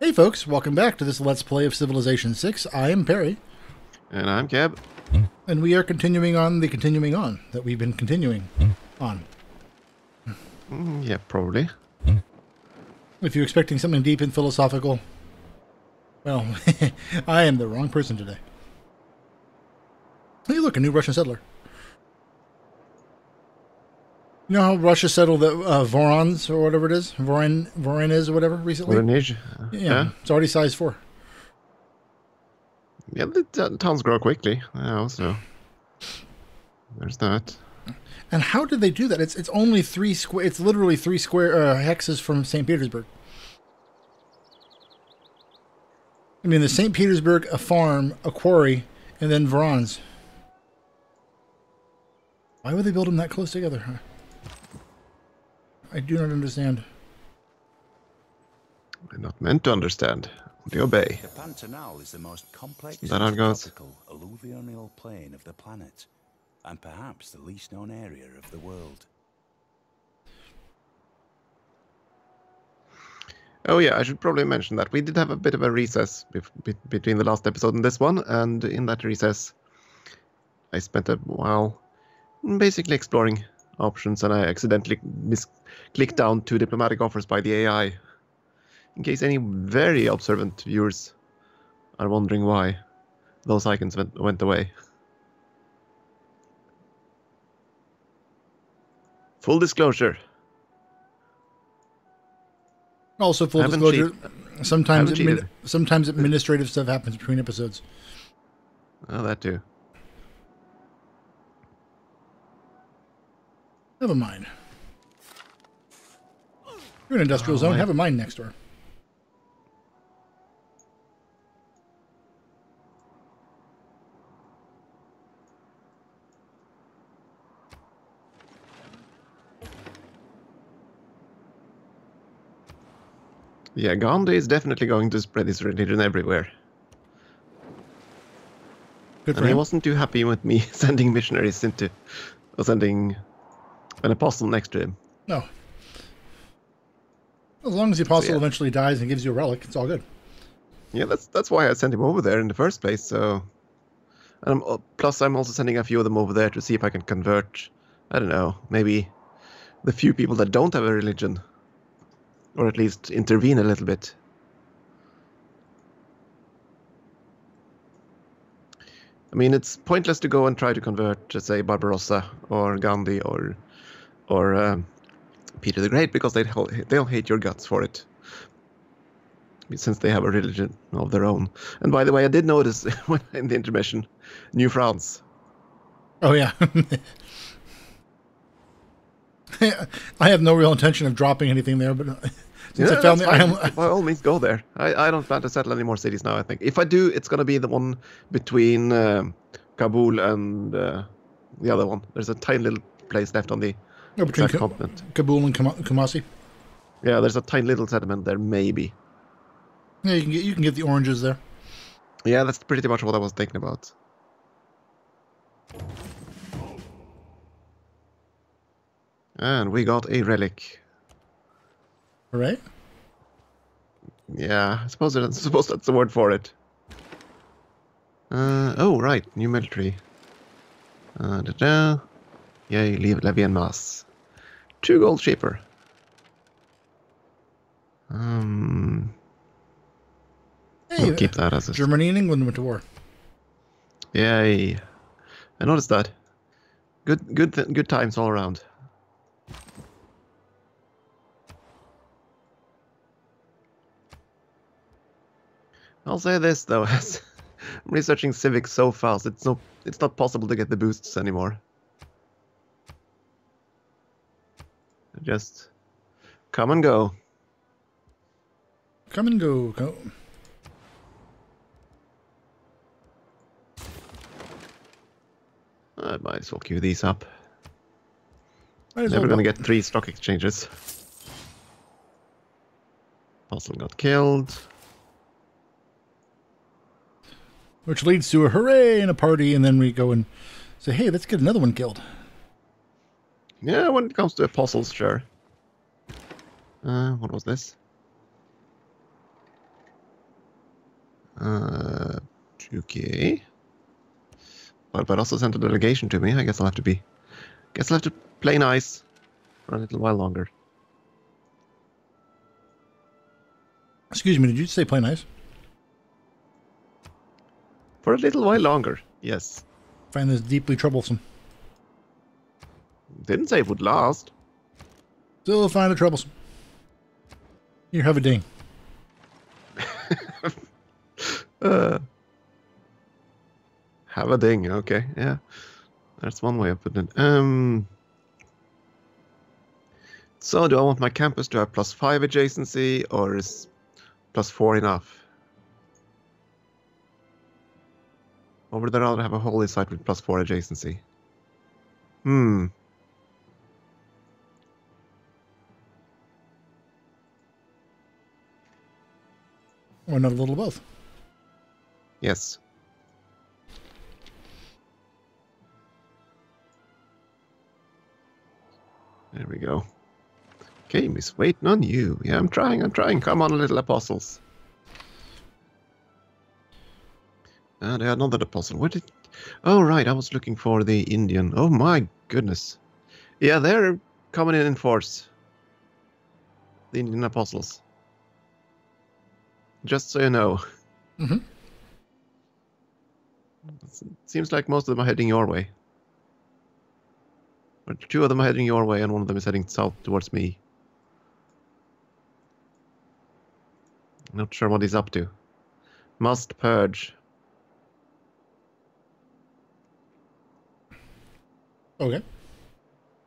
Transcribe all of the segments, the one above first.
Hey folks, welcome back to this Let's Play of Civilization 6. I am Peri, And I'm Keb. and we are continuing on the continuing on that we've been continuing on. Mm, yeah, probably. If you're expecting something deep and philosophical, well, I am the wrong person today. Hey, look, a new Russian settler. You know how Russia settled the uh, Vorons or whatever it is, Voron, Voron is or whatever recently. Voronezh. yeah, Yeah. it's already size four. Yeah, the towns grow quickly. Yeah, so there's that. And how did they do that? It's it's only three square. It's literally three square uh, hexes from St. Petersburg. I mean, the St. Petersburg, a farm, a quarry, and then Vorons. Why would they build them that close together? Huh? I do not understand. I'm not meant to understand. They obey. The Pantanal is the most complex That how tropical alluvial plain of the planet, and perhaps the least known area of the world. Oh yeah, I should probably mention that we did have a bit of a recess bef- be- between the last episode and this one, and in that recess, I spent a while basically exploring options, and I accidentally mis-clicked down to diplomatic offers by the AI. In case any very observant viewers are wondering why those icons went, went away. Full disclosure. Also, full Haven't disclosure. Sometimes, cheated. sometimes administrative stuff happens between episodes. Oh, that too. Never a mine. You're in an industrial Oh, zone. I- Have a mine next door. Yeah, Gandhi is definitely going to spread his religion everywhere. Good for And he him. wasn't too happy with me sending missionaries into, or sending an apostle next to him. No. As long as the apostle yeah. eventually dies and gives you a relic, it's all good. Yeah, that's that's why I sent him over there in the first place. So, and I'm, uh, plus I'm also sending a few of them over there to see if I can convert. I don't know, maybe the few people that don't have a religion, or at least intervene a little bit. I mean, it's pointless to go and try to convert, uh, say, Barbarossa or Gandhi or or um, Peter the Great because they'll they'll hate your guts for it since they have a religion of their own. And by the way, I did notice when in the intermission, New France. Oh yeah. I have no real intention of dropping anything there, but uh, since I found the that's I am, by all means, go there. I, I don't plan to settle any more cities now. I think if I do, it's gonna be the one between um Kabul and uh, the other one. There's a tiny little place left on the no, between Ka- continent. Kabul and Kuma- Kumasi. Yeah, there's a tiny little settlement there, maybe. Yeah, you can get you can get the oranges there. Yeah, that's pretty much what I was thinking about. And we got a relic. All right. Yeah, I suppose, that's, I suppose that's the word for it. Uh, oh, right, new military. Uh, da -da. Yay, leave levée en masse. Two gold cheaper. Um, Hey, we'll keep that as a... Germany and England went to war. Yay. I noticed that. Good, good, th- good times all around. I'll say this though, as I'm researching civics so fast, it's no, it's not possible to get the boosts anymore. Just come and go. Come and go. go. I might as well queue these up. Never gonna go. get three stock exchanges. Puzzle got killed. Which leads to a hooray and a party, and then we go and say, "Hey, let's get another one killed." Yeah, when it comes to apostles, sure. Uh, what was this? Uh, okay. But but also sent a delegation to me. I guess I'll have to be. Guess I'll have to play nice for a little while longer. Excuse me, did you say play nice? For a little while longer. Yes. Find this deeply troublesome. Didn't say it would last. Still find it troublesome. Here, have a ding. Uh, have a ding. Okay, yeah, that's one way of putting it. Um. So, do I want my campus to have plus five adjacency, or is plus four enough? Or would I rather have a holy site with plus four adjacency? Hmm. Or not a little both. Yes. There we go. Game is waiting on you. Yeah, I'm trying, I'm trying. Come on, little apostles. And uh, another apostle. What did... Oh, right, I was looking for the Indian. Oh, my goodness. Yeah, they're coming in in force. The Indian apostles. Just so you know. Mhm. Seems like most of them are heading your way. Or two of them are heading your way, and one of them is heading south towards me. Not sure what he's up to. Must purge. Okay.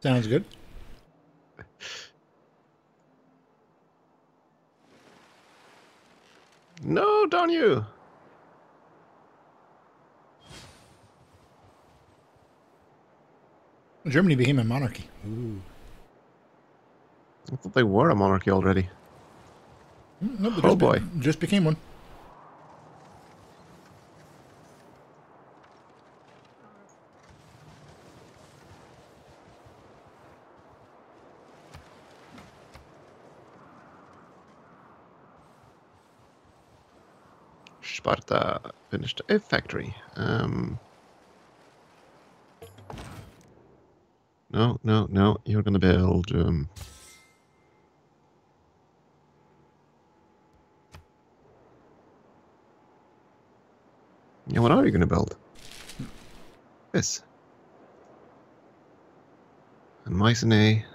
Sounds good. No, don't you! Germany became a monarchy. I thought they were a monarchy already. Mm, they Oh, just be- boy. just became one. Sparta finished a factory. Um, no, no, no. You're gonna build. Um, yeah, what are you gonna build? This. And Mycenae.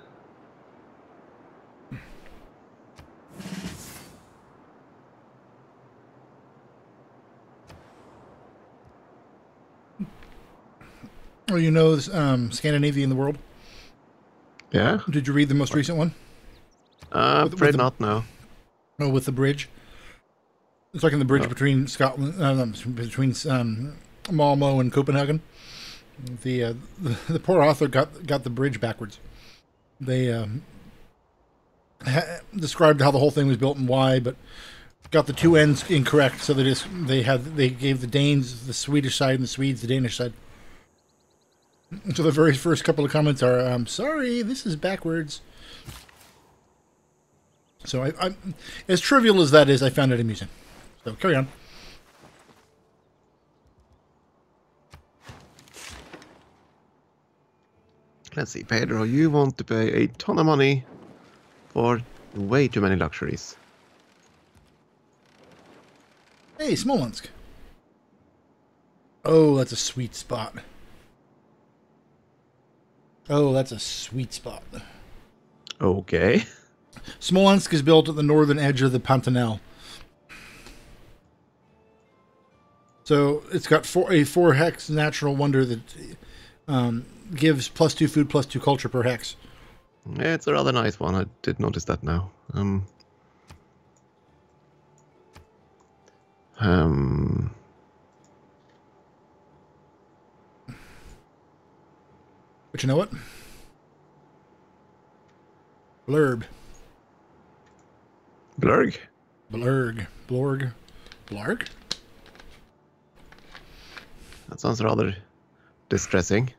Oh, you know um, Scandinavia in the world? Yeah. Did you read the most recent one? Uh, With- with afraid the- not. No. Oh, with the bridge. It's like in the bridge between Scotland, uh, um, between um, Malmo and Copenhagen. The, uh, the the poor author got got the bridge backwards. They um, ha- described how the whole thing was built and why, but got the two ends incorrect. So they just they had they gave the Danes the Swedish side and the Swedes the Danish side. So the very first couple of comments are, "I'm sorry, this is backwards." So I, I, as trivial as that is, I found it amusing. So carry on. Let's see, Pedro, you want to pay a ton of money for way too many luxuries. Hey, Smolensk. Oh, that's a sweet spot. Oh, that's a sweet spot. Okay. Smolensk is built at the northern edge of the Pantanal. So it's got four, a four hex natural wonder that um, gives plus two food, plus two culture per hex. Yeah, it's a rather nice one. I did notice that now. Um. Um. But you know what? Blurb. Blurg. Blurg. Blorg. Blarg? That sounds rather distressing.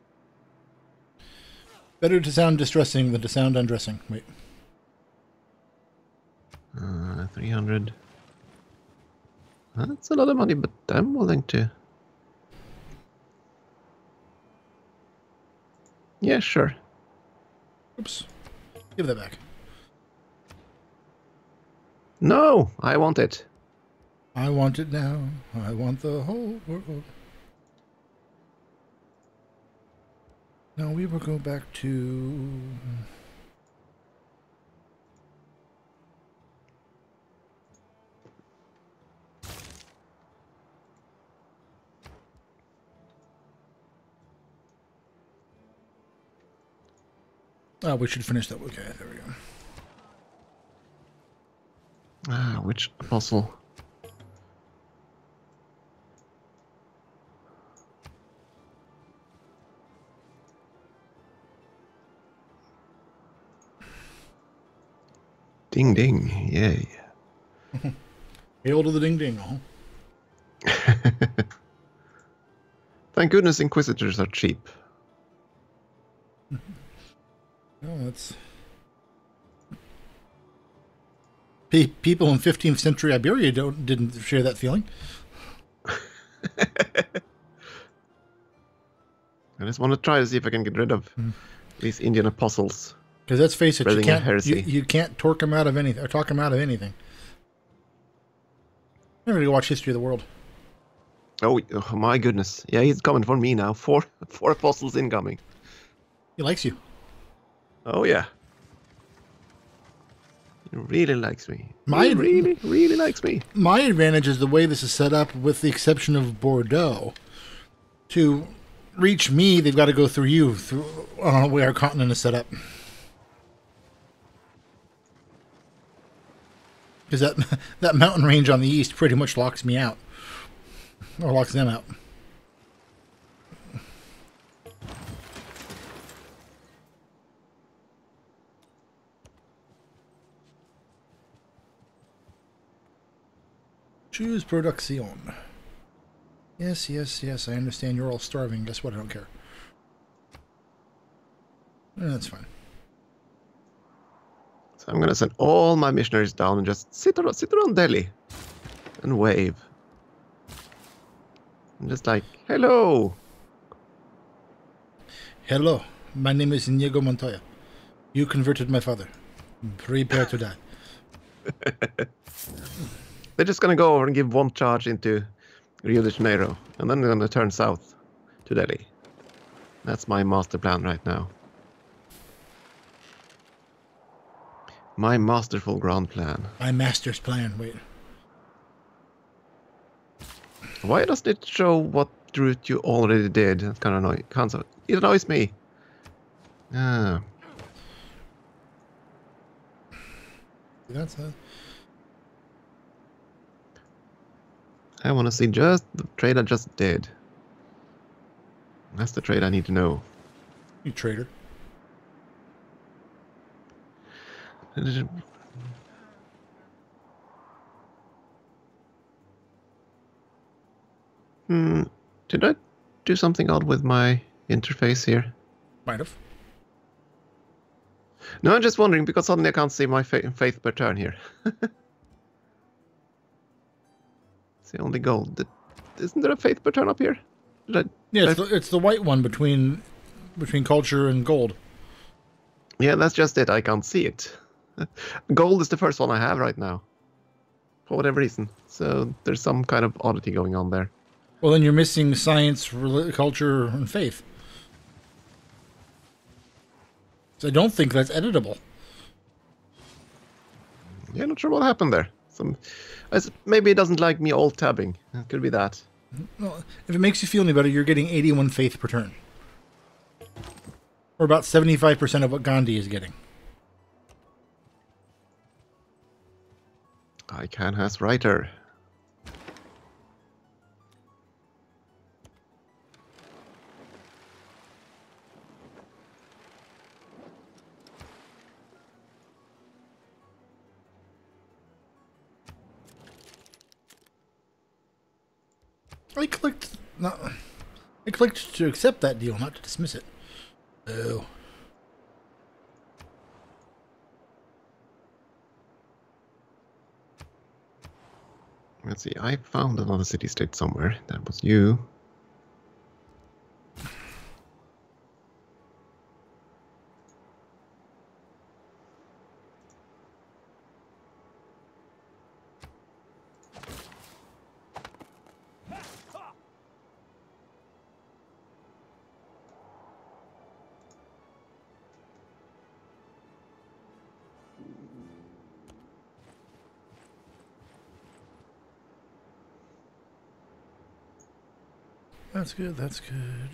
Better to sound distressing than to sound undressing. Wait. Uh, 300. That's a lot of money, but I'm willing to. Yeah, sure. Oops. Give that back. No, I want it. I want it now. I want the whole world. Now we will go back to. Oh, we should finish that. Okay, there we go. Ah, which apostle? Ding ding, yay. Hail to the ding ding. Oh. Thank goodness Inquisitors are cheap. That's. People in 15th century Iberia don't didn't share that feeling. I just want to try to see if I can get rid of hmm. these Indian apostles. Because let's face it, you can't you, you can't torque them out of anything or talk them out of anything. I'm ready to watch History of the World. Oh, oh my goodness. Yeah, he's coming for me now. Four four apostles incoming. He likes you. Oh yeah. He really likes me. My- he really, really likes me. My advantage is the way this is set up, with the exception of Bordeaux. To reach me, they've got to go through you, through uh, the way our continent is set up. Because that that mountain range on the east pretty much locks me out, or locks them out. Choose production. Yes, yes, yes. I understand you're all starving. Guess what? I don't care. Eh, that's fine. So I'm gonna send all my missionaries down and just sit around, sit around Delhi and wave. I'm just like, hello. Hello, my name is Inigo Montoya. You converted my father. Prepare to die. They're just gonna go over and give one charge into Rio de Janeiro, and then they're gonna turn south to Delhi. That's my master plan right now. My masterful grand plan. My master's plan. Wait. Why doesn't it show what route you already did? That's kind of annoying. Can't It annoys me. Ah, That's I want to see just the trade I just did. That's the trade I need to know. you traitor. Hmm. Did I do something odd with my interface here? Might have. No, I'm just wondering because suddenly I can't see my fa- faith per turn here. it's the only gold. Isn't there a faith per turn up here? I, Yeah, it's the, it's the white one between between culture and gold. yeah, that's just it. I can't see it. Gold is the first one I have right now. For whatever reason. So there's some kind of oddity going on there. Well, then you're missing science, culture, and faith. So I don't think that's editable. Yeah, not sure what happened there. Some, maybe it doesn't like me alt tabbing. It could be that. Well, if it makes you feel any better, you're getting 81 faith per turn. Or about 75% of what Gandhi is getting. I can has writer. I clicked. Not, I clicked to accept that deal, not to dismiss it. Oh. Let's see. I found another city state somewhere. That was you. That's good. That's good.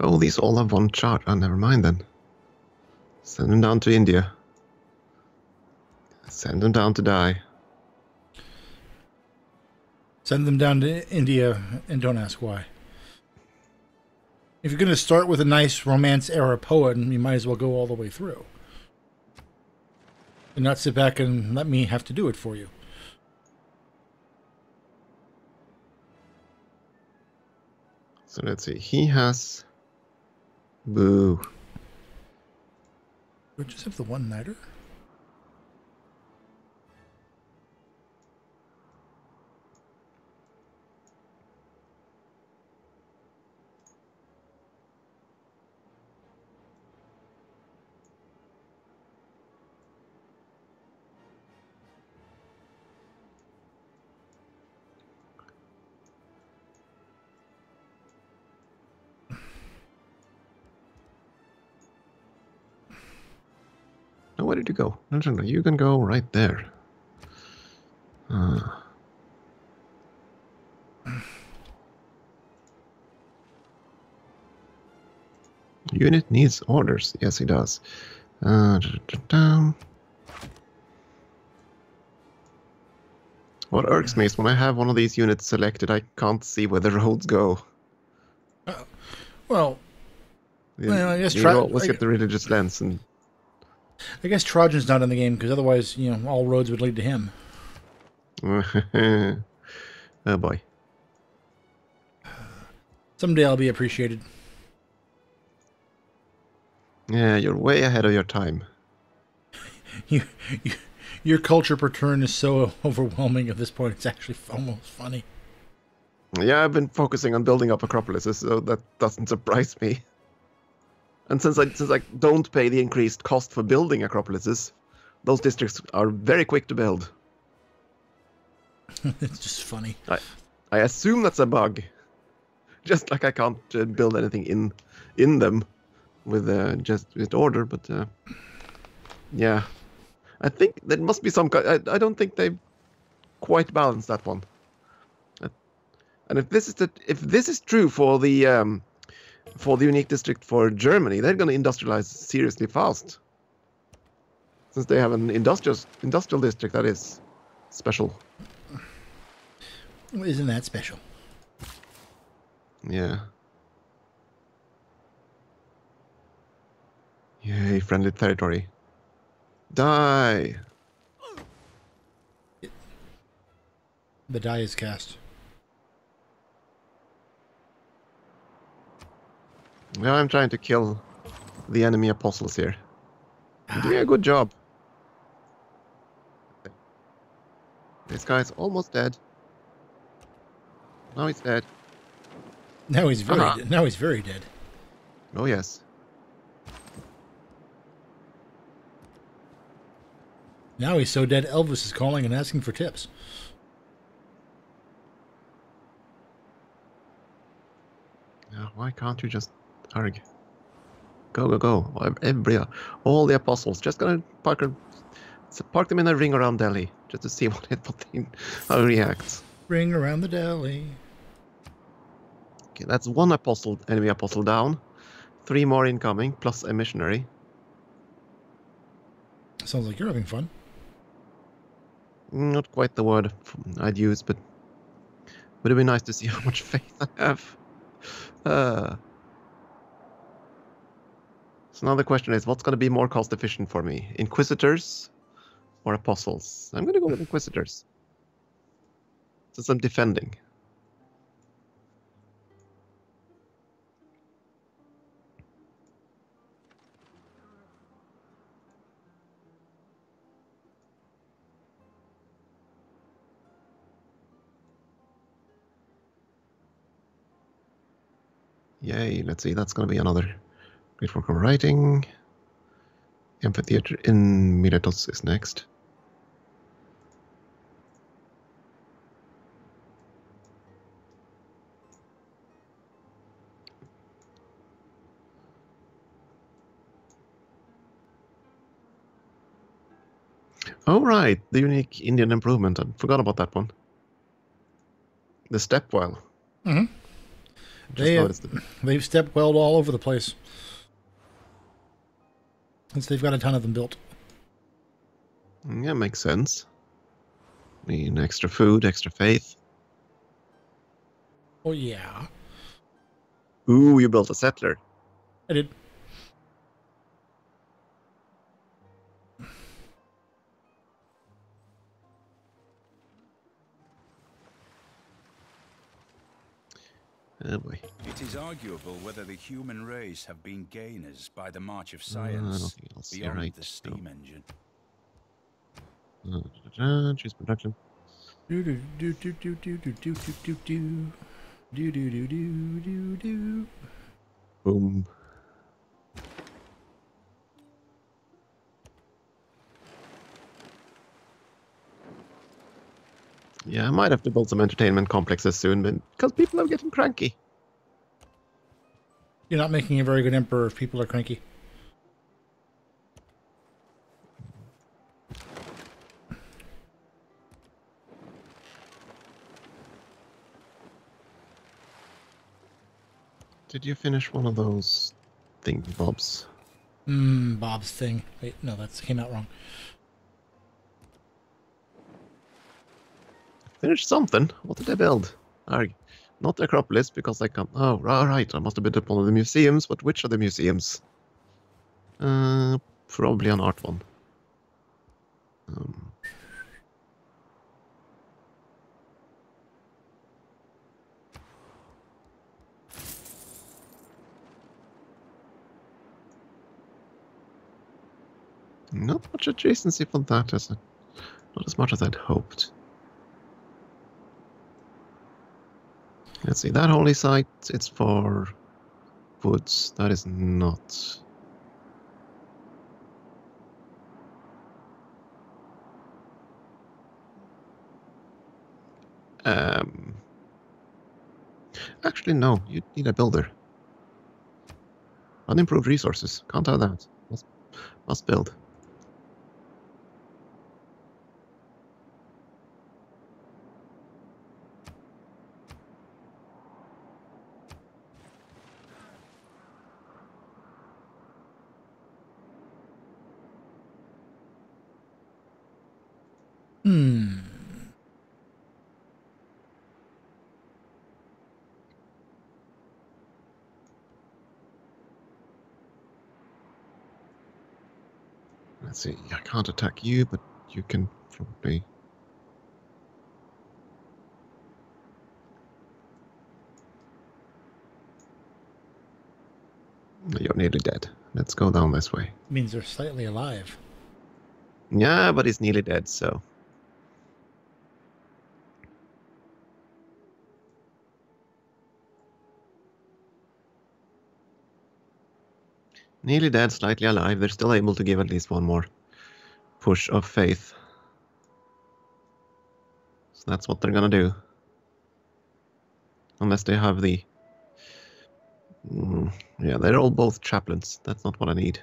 Oh, these all have one chart. Oh, never mind then. Send them down to India. Send them down to die. Send them down to India and don't ask why. If you're going to start with a nice romance era poem, you might as well go all the way through. And not sit back and let me have to do it for you. So let's see. He has. Boo. We just have the one nighter. Where did you go? No, no, no. You can go right there. Uh, unit needs orders. Yes, he does. Uh, da, da, da. What irks me is when I have one of these units selected, I can't see where the roads go. Well, You, Well, I guess you try- always I get the religious lens, and I guess Trajan's not in the game because otherwise, you know, all roads would lead to him. oh boy. Someday I'll be appreciated. Yeah, you're way ahead of your time. You, you, your culture per turn is so overwhelming at this point. It's actually almost funny. Yeah, I've been focusing on building up Acropolis, so that doesn't surprise me. And since I since I don't pay the increased cost for building Acropolises, those districts are very quick to build. it's just funny. I I assume that's a bug. Just like I can't uh, build anything in in them with uh, just with order, but uh, yeah, I think there must be some. I, I don't think they've quite balanced that one. And if this is the if this is true for the um, for the unique district for Germany, they're going to industrialize seriously fast. Since they have an industrial industrial district that is special. Isn't that special? Yeah. Yay, friendly territory. Die! The die is cast. Now I'm trying to kill the enemy apostles here. You're doing a good job. This guy's almost dead. Now he's dead. Now he's very. Uh-huh. now he's very dead. Oh yes. Now he's so dead. Elvis is calling and asking for tips. Yeah, why can't you just arg? Go, go, go. Every, all the apostles. Just gonna park, park them in a ring around Delhi just to see what it, what they, how it reacts. Ring around the Delhi. Okay, that's one apostle, enemy apostle down. Three more incoming, plus a missionary. Sounds like you're having fun. Not quite the word I'd use, but would it be nice to see how much faith I have? Uh, so now the question is, what's going to be more cost efficient for me, Inquisitors or Apostles? I'm going to go with Inquisitors, since I'm defending. Yay, let's see, that's going to be another great work on writing. Amphitheater in Miletos is next. Oh, right, the unique Indian improvement. I forgot about that one. The step well. Mhm. They, noticed it. they've step welled all over the place. Since they've got a ton of them built. Mm, Yeah, makes sense. I mean, extra food, extra faith. Oh, yeah. Ooh, you built a settler. I did. Oh boy. It is arguable whether the human race have been gainers by the march of Uh, I don't science think I'll see beyond right. the steam engine. Uh, da-da-da, Choose production. Do do do do do do do do do do do do do do do do do. Boom. Yeah, I might have to build some entertainment complexes soon, but because people are getting cranky. You're not making a very good emperor if people are cranky. Did you finish one of those thing bobs? Mmm, Bob's thing. Wait, no, that came out wrong. Finished something. What did I build? Arg. Not Acropolis because I can't. Oh, right, I must have been up one of the museums, but which are the museums? Uh, probably an art one. Um, not much adjacency for that, it? Not as much as I'd hoped. Let's see, that holy site, it's for woods. That is not. Um, actually, no, you need a builder. Unimproved resources, can't have that. Must, must build. Let's see, I can't attack you, but you can probably. You're nearly dead. Let's go down this way. Means they're slightly alive. Yeah, but he's nearly dead, so. Nearly dead, slightly alive. They're still able to give at least one more push of faith. So that's what they're gonna do. Unless they have the. Mm, yeah, they're all both chaplains. That's not what I need.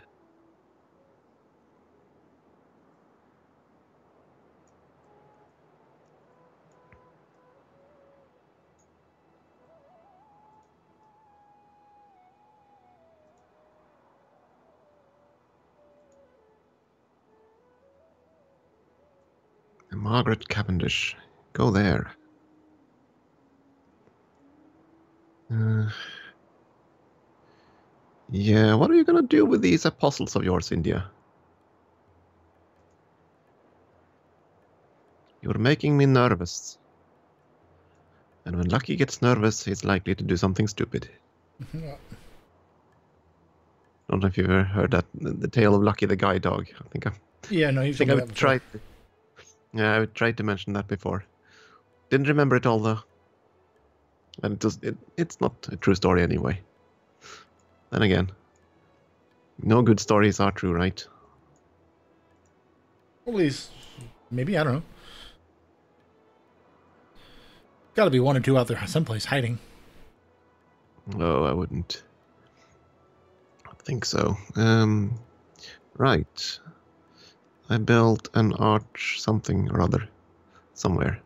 Margaret Cavendish. Go there. Uh, yeah, what are you gonna do with these apostles of yours, India? You're making me nervous. And when Lucky gets nervous, he's likely to do something stupid. I don't know if you've ever heard that the tale of Lucky the guide dog. I think I've Yeah, no, you've think I've tried. To, yeah, I tried to mention that before. Didn't remember it all though. And it does. It, it's not a true story anyway. Then again, no good stories are true, right? At least, maybe I don't know. Got to be one or two out there someplace hiding. No, I wouldn't think so. Um, right. I built an arch something or other somewhere.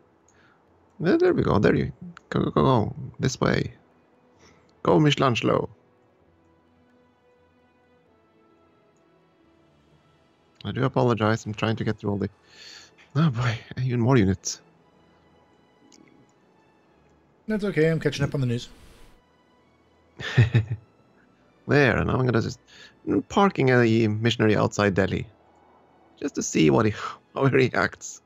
There, there we go. There you go. Go, go, go. This way. Go, Michelangelo. I do apologize. I'm trying to get through all the. Oh boy, even more units. That's okay. I'm catching up on the news. there, and I'm gonna just mm, parking a missionary outside Delhi, just to see what he how he reacts.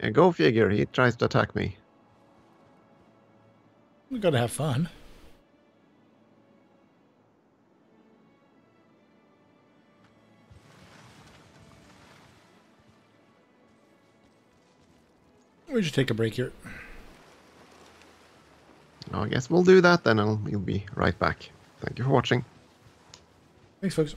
Yeah, go figure. He tries to attack me. We got to have fun. We should take a break here. I guess we'll do that then. I'll we'll be right back. Thank you for watching. Thanks, folks.